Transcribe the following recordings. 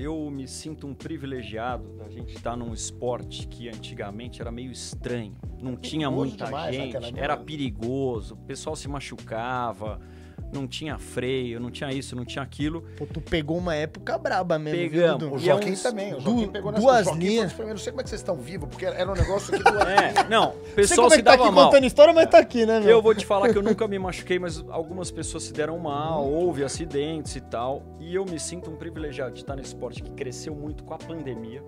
eu me sinto um privilegiado da gente estar num esporte que antigamente era meio estranho. Não tinha muita demais gente, naquela era perigoso, o pessoal se machucava, não tinha freio, não tinha isso, não tinha aquilo. Pô, tu pegou uma época braba mesmo, Pegamos. viu, O é Joaquim também. O Joaquim du- pegou nessa duas linhas. Não sei como é que vocês estão vivos, porque era um negócio que duas É, não, o pessoal é se tá dava aqui mal. contando história, mas tá aqui, né, meu? Eu vou te falar que eu nunca me machuquei, mas algumas pessoas se deram mal, houve acidentes e tal. E eu me sinto um privilegiado de estar nesse esporte que cresceu muito com a pandemia.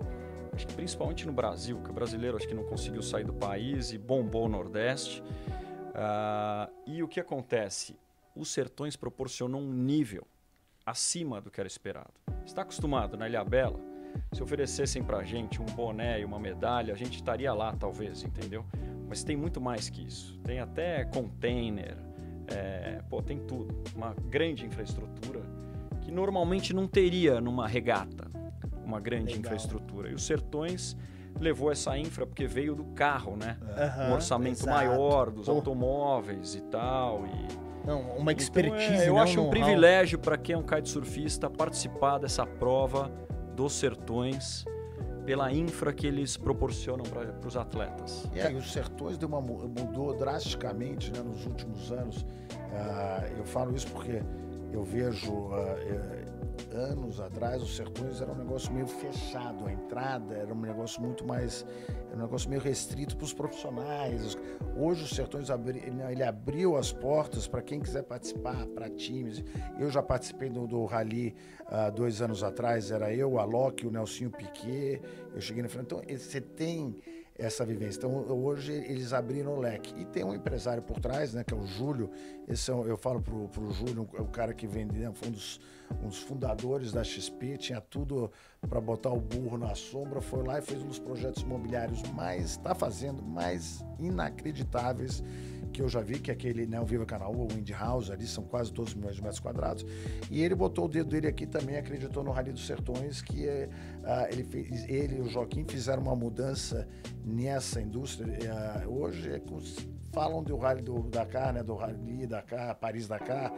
Acho que principalmente no Brasil, que o brasileiro acho que não conseguiu sair do país e bombou o Nordeste. Ah, e o que acontece? Os sertões proporcionam um nível acima do que era esperado. Está acostumado na Ilha Bela? Se oferecessem pra gente um boné e uma medalha, a gente estaria lá, talvez, entendeu? Mas tem muito mais que isso. Tem até container, é, pô, tem tudo. Uma grande infraestrutura que normalmente não teria numa regata. Uma grande Legal. infraestrutura. E os Sertões levou essa infra porque veio do carro, né? Aham, um orçamento exato. maior dos Pô. automóveis e tal. E Não, uma expertise, então, é, eu acho um privilégio para quem é um kitesurfista participar dessa prova dos sertões pela infra que eles proporcionam para os atletas. E aí, os sertões deu uma, mu- mudou drasticamente né, nos últimos anos. Ah, eu falo isso porque eu vejo ah, eh, anos atrás os sertões era um negócio meio fechado, a entrada era um negócio muito mais, era um negócio meio restrito para os profissionais. Hoje os sertões abri, ele, ele abriu as portas para quem quiser participar, para times. Eu já participei do, do rally há dois anos atrás, era eu, a Loki, o Nelsinho Piquet. Eu cheguei na final. Então eh, você tem essa vivência. Então hoje eles abriram o leque. E tem um empresário por trás, né, que é o Júlio. Esse é eu falo pro, pro Júlio, é o cara que vende, né, um dos fundadores da XP, tinha tudo para botar o burro na sombra, foi lá e fez um dos projetos imobiliários mais, está fazendo mais inacreditáveis que eu já vi, que é aquele, né, o Viva Canaú, o Wind House, ali são quase 12 milhões de metros quadrados. E ele botou o dedo dele aqui também, acreditou no Rally dos Sertões, que é, ah, ele, fez, ele e o Joaquim fizeram uma mudança nessa indústria. Ah, hoje é com- falam do Rally do Dakar, né, do Rally Dakar, Paris Dakar.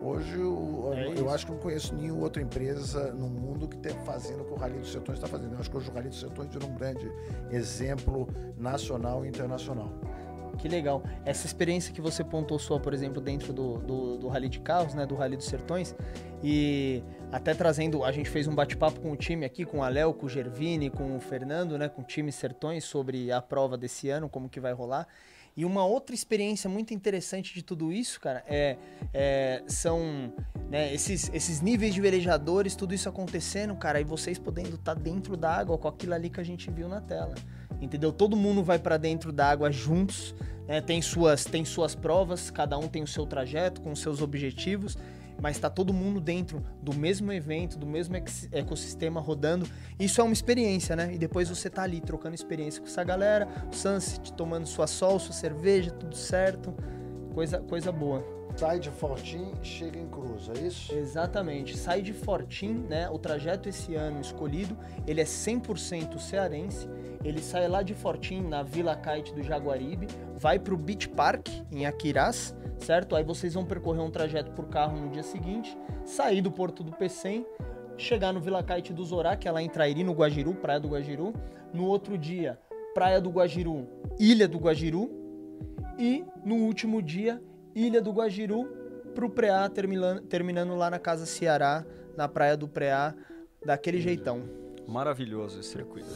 Hoje o- É eu acho que não conheço nenhuma outra empresa no mundo que esteja fazendo o que o Rally dos Sertões está fazendo. Eu acho que hoje o Rally dos Sertões virou um grande exemplo nacional e internacional. Que legal. Essa experiência que você pontou sua, por exemplo, dentro do, do, do Rally de Carros, né? Do Rally dos Sertões. E até trazendo, a gente fez um bate-papo com o time aqui, com a Léo, com o Gervini, com o Fernando, né? Com o time Sertões sobre a prova desse ano, como que vai rolar. E uma outra experiência muito interessante de tudo isso, cara, é, é- são né, esses, esses níveis de velejadores, tudo isso acontecendo, cara, e vocês podendo estar dentro da água com aquilo ali que a gente viu na tela. Entendeu? Todo mundo vai pra dentro da água juntos, né? tem, suas, tem suas provas, cada um tem o seu trajeto, com os seus objetivos, mas tá todo mundo dentro do mesmo evento, do mesmo ecossistema rodando. Isso é uma experiência, né? E depois você tá ali trocando experiência com essa galera, o Sunset tomando sua sol, sua cerveja, tudo certo. Coisa, coisa boa. Sai de Fortim, chega em Cruz, é isso? Exatamente. Sai de Fortim, né? O trajeto esse ano escolhido, ele é 100% cearense. Ele sai lá de Fortim, na Vila Kite do Jaguaribe, vai pro Beach Park, em Aquirás, certo? Aí vocês vão percorrer um trajeto por carro no dia seguinte, sair do Porto do Pecém, chegar no Vila Kite do Zorá, que é lá em Trairi, no Guajiru, Praia do Guajiru. No outro dia, Praia do Guajiru, Ilha do Guajiru. E no último dia, Ilha do Guajiru pro Preá, terminando, lá na Casa Ceará, na Praia do Preá, daquele jeitão. Maravilhoso esse circuito.